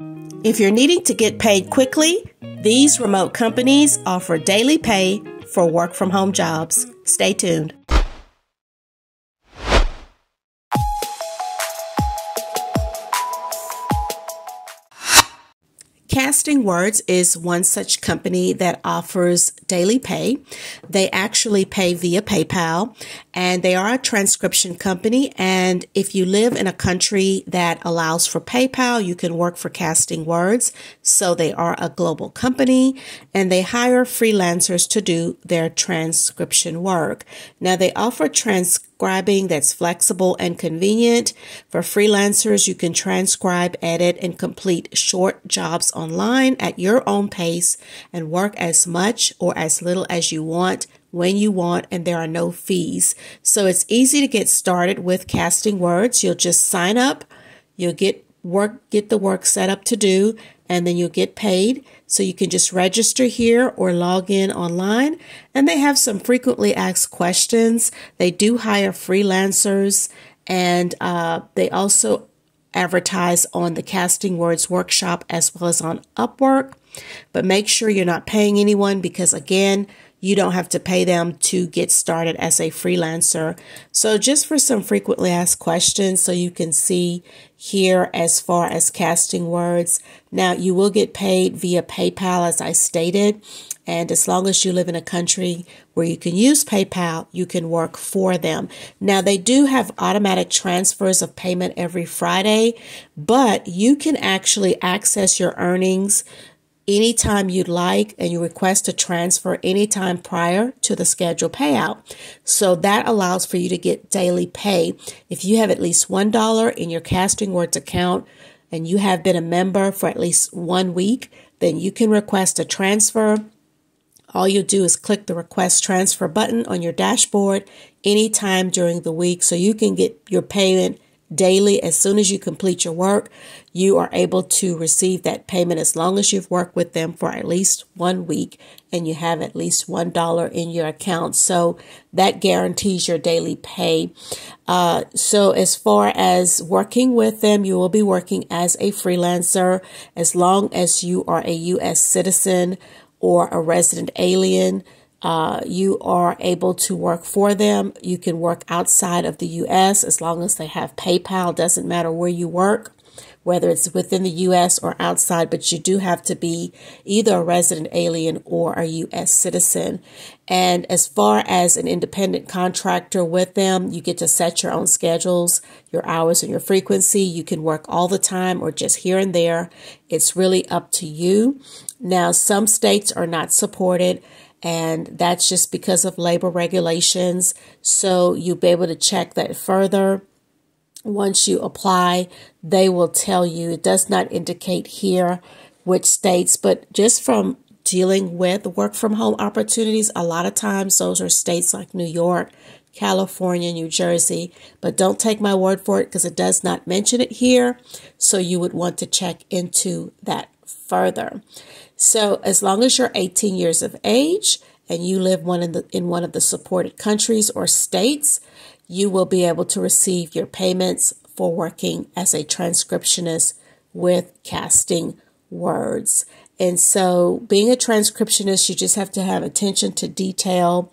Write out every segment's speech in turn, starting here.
If you're needing to get paid quickly, these remote companies offer daily pay for work from home jobs. Stay tuned. Words is one such company that offers daily pay. They actually pay via PayPal and they are a transcription company. And if you live in a country that allows for PayPal, you can work for Casting Words. So they are a global company and they hire freelancers to do their transcription work. Now they offer transcription transcribing that's flexible and convenient. For freelancers, you can transcribe, edit, and complete short jobs online at your own pace and work as much or as little as you want when you want and there are no fees. So it's easy to get started with casting words. You'll just sign up, you'll get work, get the work set up to do, and then you'll get paid. So you can just register here or log in online. And they have some frequently asked questions. They do hire freelancers and uh, they also advertise on the Casting Words workshop as well as on Upwork. But make sure you're not paying anyone because, again, you don't have to pay them to get started as a freelancer. So just for some frequently asked questions so you can see here as far as casting words. Now you will get paid via PayPal as I stated. And as long as you live in a country where you can use PayPal, you can work for them. Now they do have automatic transfers of payment every Friday, but you can actually access your earnings anytime you'd like and you request a transfer anytime prior to the scheduled payout. So that allows for you to get daily pay. If you have at least $1 in your Casting Words account and you have been a member for at least one week, then you can request a transfer. All you do is click the request transfer button on your dashboard anytime during the week so you can get your payment daily. As soon as you complete your work, you are able to receive that payment as long as you've worked with them for at least one week and you have at least $1 in your account. So that guarantees your daily pay. Uh, so as far as working with them, you will be working as a freelancer as long as you are a U.S. citizen or a resident alien. Uh, you are able to work for them. You can work outside of the U.S. as long as they have PayPal. Doesn't matter where you work, whether it's within the U.S. or outside, but you do have to be either a resident alien or a U.S. citizen. And as far as an independent contractor with them, you get to set your own schedules, your hours, and your frequency. You can work all the time or just here and there. It's really up to you. Now, some states are not supported and that's just because of labor regulations. So you'll be able to check that further. Once you apply, they will tell you. It does not indicate here which states, but just from dealing with work from home opportunities, a lot of times those are states like New York, California, New Jersey, but don't take my word for it because it does not mention it here. So you would want to check into that further. So as long as you're 18 years of age and you live one in, the, in one of the supported countries or states, you will be able to receive your payments for working as a transcriptionist with casting words. And so being a transcriptionist, you just have to have attention to detail,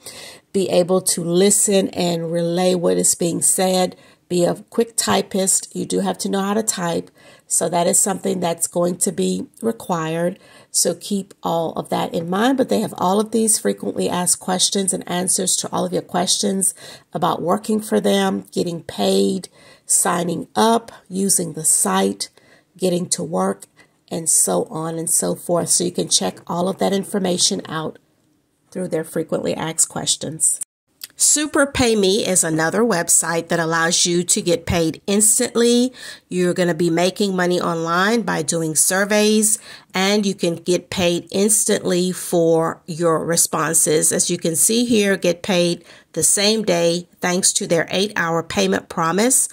be able to listen and relay what is being said, be a quick typist. You do have to know how to type. So that is something that's going to be required. So keep all of that in mind. But they have all of these frequently asked questions and answers to all of your questions about working for them, getting paid, signing up, using the site, getting to work, and so on and so forth. So you can check all of that information out through their frequently asked questions. SuperPayMe is another website that allows you to get paid instantly. You're going to be making money online by doing surveys and you can get paid instantly for your responses. As you can see here, get paid the same day thanks to their eight hour payment promise.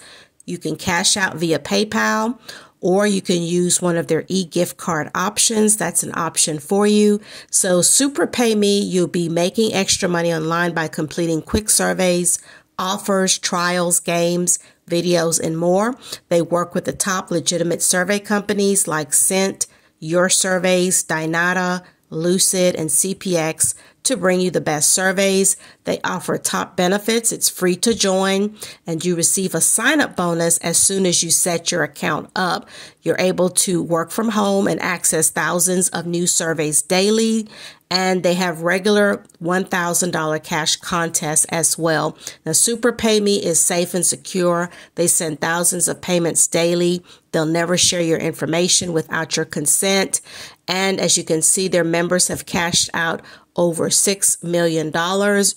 You can cash out via PayPal or you can use one of their e-gift card options. That's an option for you. So Super Pay SuperPayMe, you'll be making extra money online by completing quick surveys, offers, trials, games, videos, and more. They work with the top legitimate survey companies like Cint, Your Surveys, Dynata, Lucid, and CPX to bring you the best surveys. They offer top benefits. It's free to join and you receive a sign up bonus as soon as you set your account up. You're able to work from home and access thousands of new surveys daily. And they have regular $1,000 cash contests as well. Now, Super Pay Me is safe and secure. They send thousands of payments daily. They'll never share your information without your consent. And as you can see, their members have cashed out over $6 million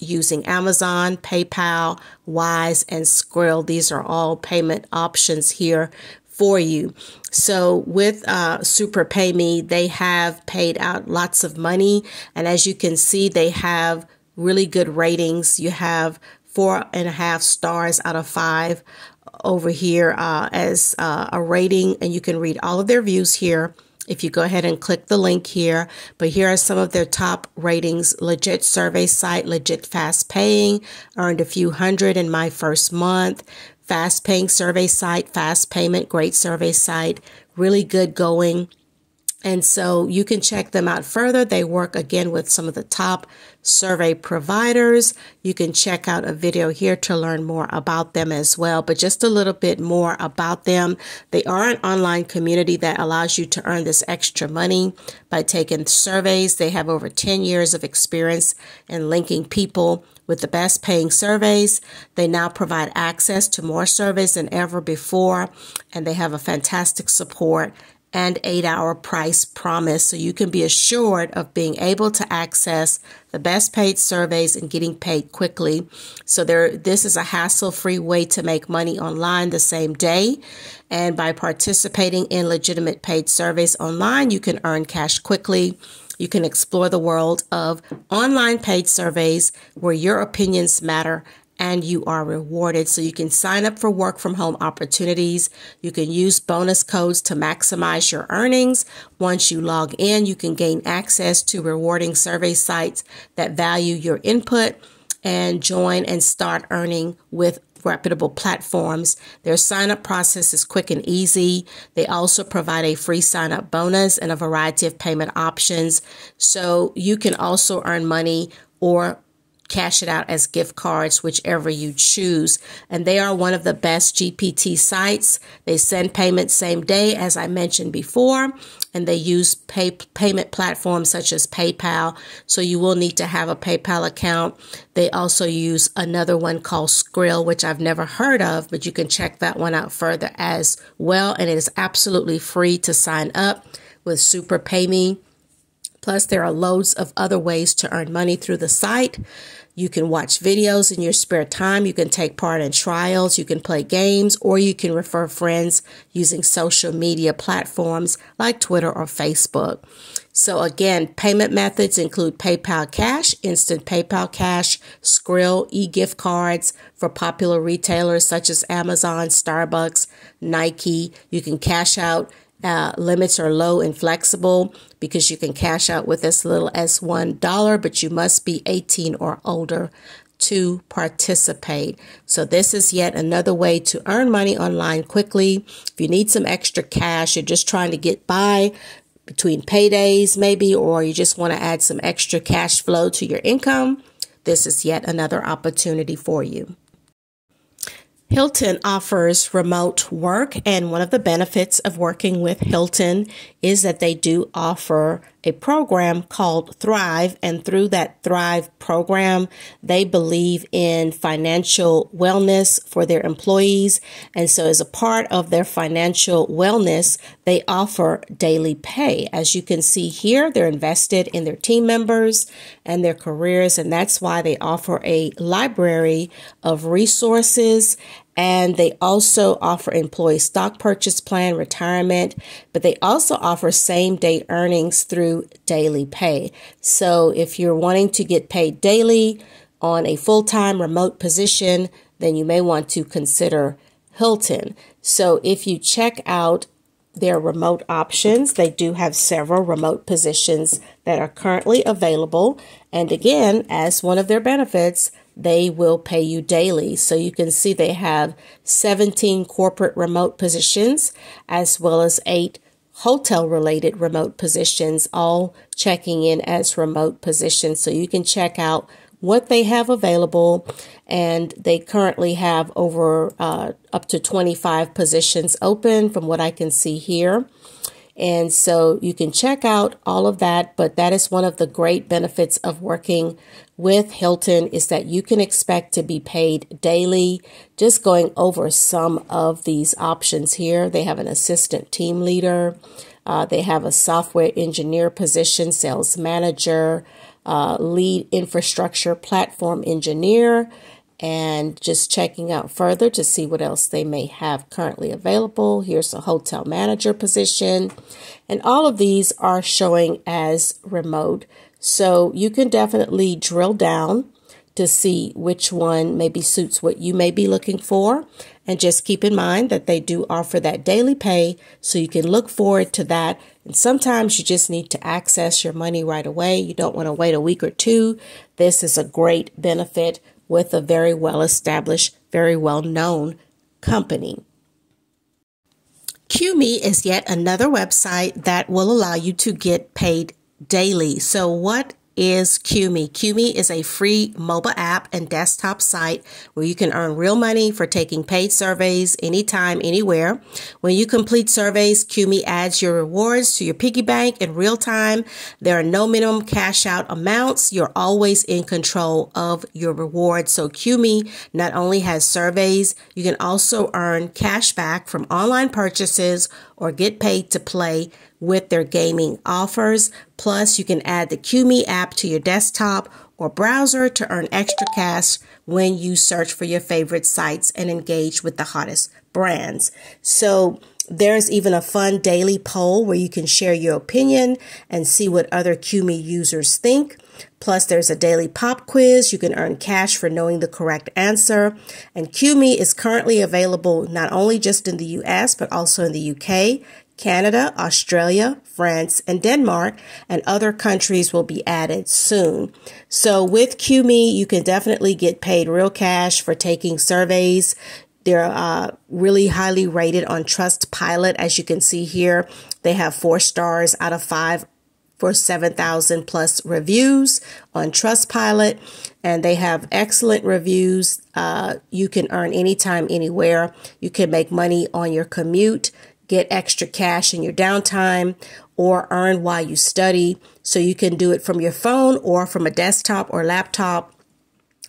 using Amazon, PayPal, Wise, and Skrill. These are all payment options here for you. So with uh, Super Pay Me, they have paid out lots of money. And as you can see, they have really good ratings. You have four and a half stars out of five over here uh, as uh, a rating. And you can read all of their views here if you go ahead and click the link here. But here are some of their top ratings. Legit survey site, legit fast paying, earned a few hundred in my first month. Fast paying survey site, fast payment, great survey site, really good going. And so you can check them out further. They work again with some of the top survey providers. You can check out a video here to learn more about them as well, but just a little bit more about them. They are an online community that allows you to earn this extra money by taking surveys. They have over 10 years of experience in linking people with the best paying surveys. They now provide access to more surveys than ever before, and they have a fantastic support and eight hour price promise. So you can be assured of being able to access the best paid surveys and getting paid quickly. So there, this is a hassle free way to make money online the same day. And by participating in legitimate paid surveys online, you can earn cash quickly. You can explore the world of online paid surveys where your opinions matter and you are rewarded. So you can sign up for work from home opportunities. You can use bonus codes to maximize your earnings. Once you log in, you can gain access to rewarding survey sites that value your input and join and start earning with reputable platforms. Their sign up process is quick and easy. They also provide a free sign up bonus and a variety of payment options. So you can also earn money or cash it out as gift cards, whichever you choose. And they are one of the best GPT sites. They send payments same day, as I mentioned before, and they use pay, payment platforms such as PayPal. So you will need to have a PayPal account. They also use another one called Skrill, which I've never heard of, but you can check that one out further as well. And it is absolutely free to sign up with Super Pay Me. Plus, there are loads of other ways to earn money through the site. You can watch videos in your spare time. You can take part in trials. You can play games or you can refer friends using social media platforms like Twitter or Facebook. So again, payment methods include PayPal Cash, Instant PayPal Cash, Skrill, e-gift cards for popular retailers such as Amazon, Starbucks, Nike. You can cash out uh, limits are low and flexible because you can cash out with as little as $1, but you must be 18 or older to participate. So this is yet another way to earn money online quickly. If you need some extra cash, you're just trying to get by between paydays maybe, or you just want to add some extra cash flow to your income, this is yet another opportunity for you. Hilton offers remote work, and one of the benefits of working with Hilton is that they do offer a program called Thrive. And through that Thrive program, they believe in financial wellness for their employees. And so, as a part of their financial wellness, they offer daily pay. As you can see here, they're invested in their team members and their careers. And that's why they offer a library of resources and they also offer employee stock purchase plan, retirement, but they also offer same day earnings through daily pay. So if you're wanting to get paid daily on a full time remote position, then you may want to consider Hilton. So if you check out their remote options, they do have several remote positions that are currently available. And again, as one of their benefits, they will pay you daily. So you can see they have 17 corporate remote positions as well as eight hotel related remote positions, all checking in as remote positions. So you can check out what they have available, and they currently have over uh, up to 25 positions open from what I can see here. And so you can check out all of that, but that is one of the great benefits of working with Hilton is that you can expect to be paid daily. Just going over some of these options here, they have an assistant team leader. Uh, they have a software engineer position, sales manager, uh, lead infrastructure platform engineer, and just checking out further to see what else they may have currently available. Here's a hotel manager position, and all of these are showing as remote. So you can definitely drill down to see which one maybe suits what you may be looking for. And just keep in mind that they do offer that daily pay, so you can look forward to that. And sometimes you just need to access your money right away. You don't want to wait a week or two. This is a great benefit with a very well established, very well known company. Qmee is yet another website that will allow you to get paid daily. So, what is Qmee. Qmee is a free mobile app and desktop site where you can earn real money for taking paid surveys anytime, anywhere. When you complete surveys, Qmee adds your rewards to your piggy bank in real time. There are no minimum cash out amounts. You're always in control of your rewards. So Qmee not only has surveys, you can also earn cash back from online purchases or get paid to play with their gaming offers. Plus, you can add the Qmee app to your desktop or browser to earn extra cash when you search for your favorite sites and engage with the hottest brands. So, there's even a fun daily poll where you can share your opinion and see what other Qmee users think. Plus, there's a daily pop quiz. You can earn cash for knowing the correct answer. And Qmee is currently available not only just in the US, but also in the UK, Canada, Australia, France, and Denmark, and other countries will be added soon. So with Qmee, you can definitely get paid real cash for taking surveys. They're uh, really highly rated on Trustpilot, as you can see here. They have four stars out of five for 7,000 plus reviews on Trustpilot, and they have excellent reviews. Uh, you can earn anytime, anywhere. You can make money on your commute get extra cash in your downtime or earn while you study. So you can do it from your phone or from a desktop or laptop.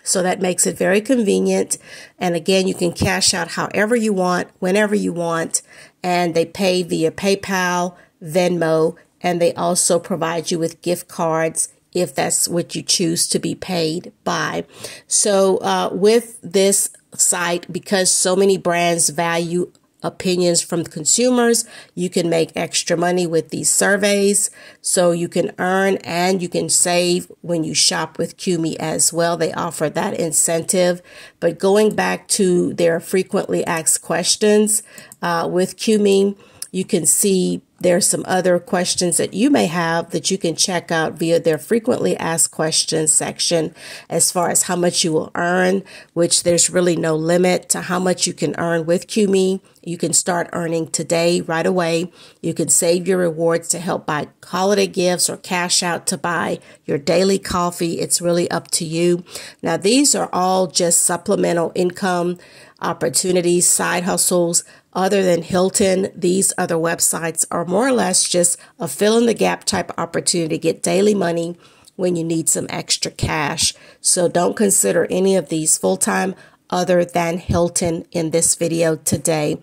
So that makes it very convenient. And again, you can cash out however you want, whenever you want. And they pay via PayPal, Venmo, and they also provide you with gift cards if that's what you choose to be paid by. So, uh, with this site, because so many brands value opinions from consumers. You can make extra money with these surveys. So you can earn and you can save when you shop with Qmee as well. They offer that incentive. But going back to their frequently asked questions uh, with Qmee, you can see there's some other questions that you may have that you can check out via their frequently asked questions section as far as how much you will earn, which there's really no limit to how much you can earn with Qmee. You can start earning today right away. You can save your rewards to help buy holiday gifts or cash out to buy your daily coffee. It's really up to you. Now, these are all just supplemental income opportunities, side hustles. Other than Hilton, these other websites are more or less just a fill in the gap type opportunity to get daily money when you need some extra cash. So don't consider any of these full time other than Hilton in this video today.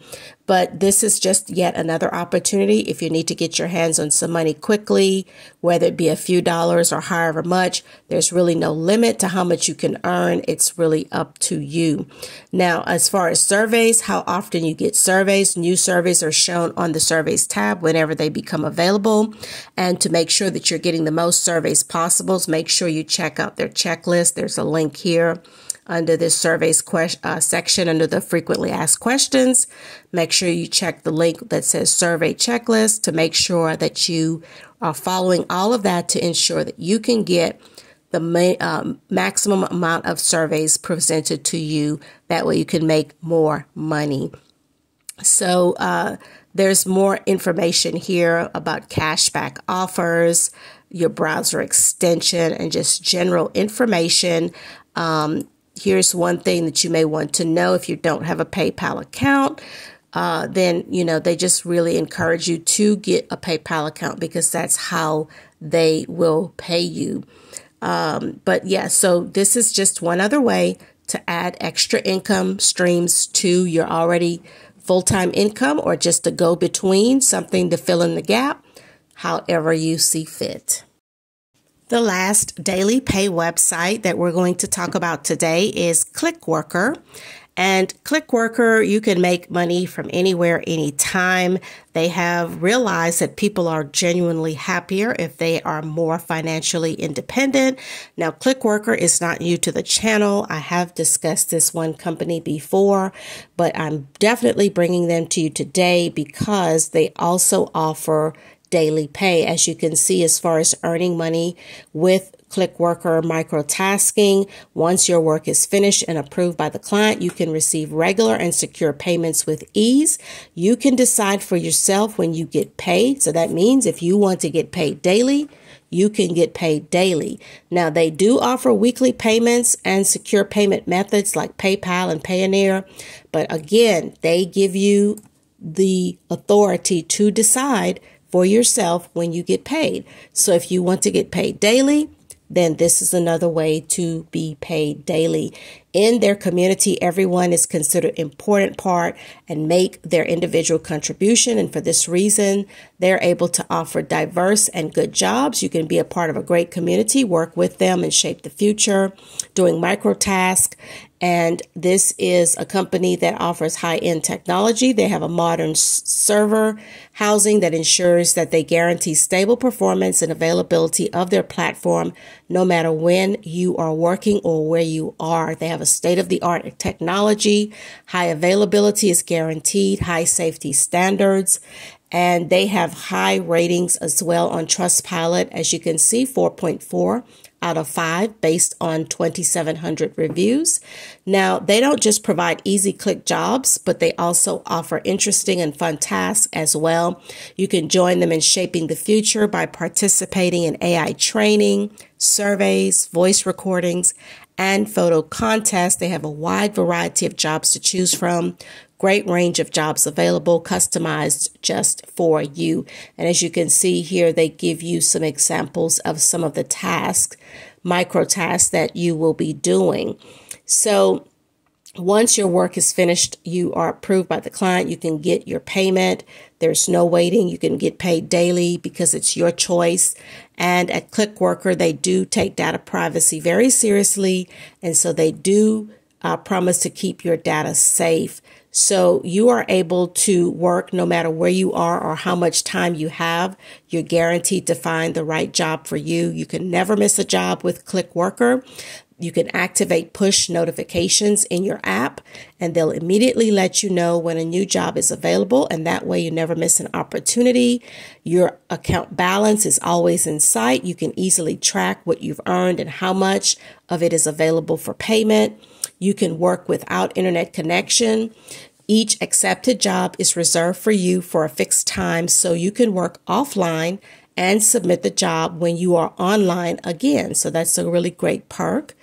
But this is just yet another opportunity if you need to get your hands on some money quickly, whether it be a few dollars or however much. There's really no limit to how much you can earn. It's really up to you. Now, as far as surveys, how often you get surveys, new surveys are shown on the surveys tab whenever they become available. And to make sure that you're getting the most surveys possible, make sure you check out their checklist. There's a link here under this surveys question, uh, section under the frequently asked questions. Make sure you check the link that says survey checklist to make sure that you are following all of that to ensure that you can get the ma- um, maximum amount of surveys presented to you. That way you can make more money. So, uh, there's more information here about cashback offers, your browser extension, and just general information. Um, here's one thing that you may want to know if you don't have a PayPal account. Uh, then you know they just really encourage you to get a PayPal account because that's how they will pay you. Um, but yeah, so this is just one other way to add extra income streams to your already full time income or just to go between, something to fill in the gap, however you see fit. The last daily pay website that we're going to talk about today is ClickWorker. And ClickWorker, you can make money from anywhere, anytime. They have realized that people are genuinely happier if they are more financially independent. Now, ClickWorker is not new to the channel. I have discussed this one company before, but I'm definitely bringing them to you today because they also offer daily pay. As you can see, as far as earning money with ClickWorker microtasking. Once your work is finished and approved by the client, you can receive regular and secure payments with ease. You can decide for yourself when you get paid. So that means if you want to get paid daily, you can get paid daily. Now, they do offer weekly payments and secure payment methods like PayPal and Payoneer. But again, they give you the authority to decide for yourself when you get paid. So if you want to get paid daily, then this is another way to be paid daily. In their community, everyone is considered important part and make their individual contribution. And for this reason, they're able to offer diverse and good jobs. You can be a part of a great community, work with them and shape the future, doing micro tasks and this is a company that offers high end technology. They have a modern server housing that ensures that they guarantee stable performance and availability of their platform no matter when you are working or where you are. They have a state of the art technology. High availability is guaranteed, high safety standards, and they have high ratings as well on Trustpilot. As you can see, 4.4 out of five based on 2,700 reviews. Now, they don't just provide easy click jobs, but they also offer interesting and fun tasks as well. You can join them in shaping the future by participating in AI training, surveys, voice recordings, and photo contests. They have a wide variety of jobs to choose from Great range of jobs available, customized just for you. And as you can see here, they give you some examples of some of the tasks, micro tasks that you will be doing. So once your work is finished, you are approved by the client. You can get your payment. There's no waiting. You can get paid daily because it's your choice. And at ClickWorker, they do take data privacy very seriously. And so they do uh, promise to keep your data safe. So you are able to work no matter where you are or how much time you have. You're guaranteed to find the right job for you. You can never miss a job with ClickWorker. You can activate push notifications in your app and they'll immediately let you know when a new job is available. And that way you never miss an opportunity. Your account balance is always in sight. You can easily track what you've earned and how much of it is available for payment. You can work without internet connection. Each accepted job is reserved for you for a fixed time so you can work offline and submit the job when you are online again. So that's a really great perk.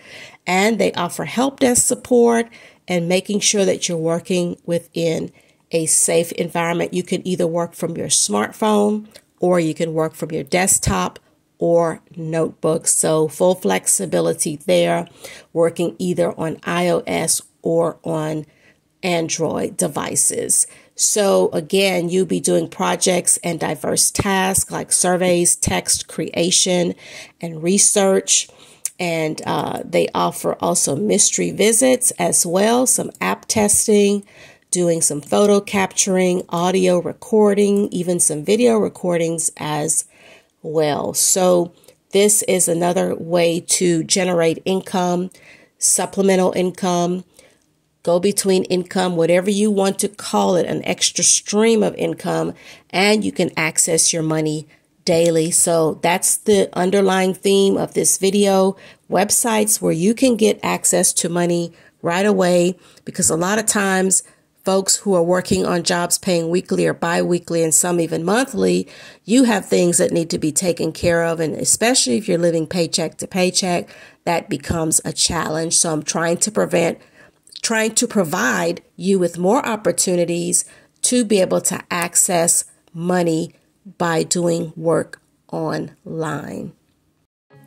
And they offer help desk support and making sure that you're working within a safe environment. You can either work from your smartphone or you can work from your desktop or notebook. So full flexibility there, working either on iOS or on Android devices. So again, you'll be doing projects and diverse tasks like surveys, text creation, and research. And uh, they offer also mystery visits as well, some app testing, doing some photo capturing, audio recording, even some video recordings as well. So this is another way to generate income, supplemental income, go between income, whatever you want to call it, an extra stream of income, and you can access your money daily. So that's the underlying theme of this video. Websites where you can get access to money right away because a lot of times folks who are working on jobs paying weekly or biweekly and some even monthly, you have things that need to be taken care of. And especially if you're living paycheck to paycheck, that becomes a challenge. So I'm trying to prevent, trying to provide you with more opportunities to be able to access money by doing work online.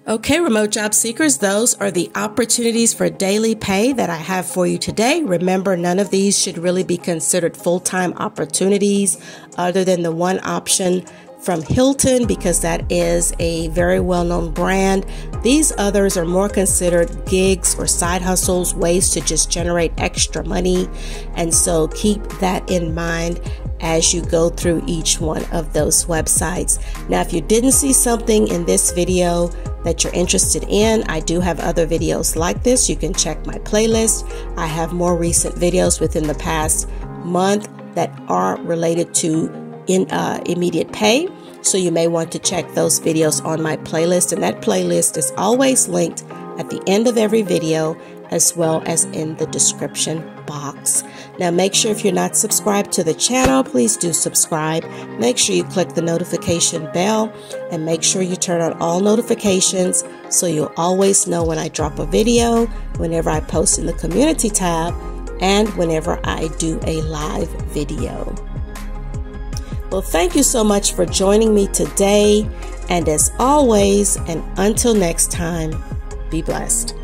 Okay, remote job seekers, those are the opportunities for daily pay that I have for you today. Remember, none of these should really be considered full time opportunities other than the one option from Hilton because that is a very well known brand. These others are more considered gigs or side hustles, ways to just generate extra money. And so keep that in mind as you go through each one of those websites. Now, if you didn't see something in this video that you're interested in, I do have other videos like this. You can check my playlist. I have more recent videos within the past month that are related to in uh, immediate pay. So you may want to check those videos on my playlist, and that playlist is always linked at the end of every video as well as in the description box. Now, make sure if you're not subscribed to the channel, please do subscribe. Make sure you click the notification bell and make sure you turn on all notifications so you'll always know when I drop a video, whenever I post in the community tab, and whenever I do a live video. Well, thank you so much for joining me today. And as always, and until next time, be blessed.